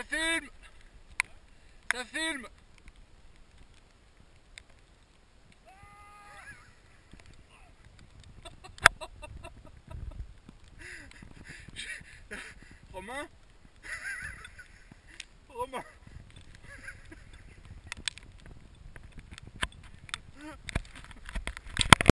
Ça filme Ça filme Je... Romain? Romain?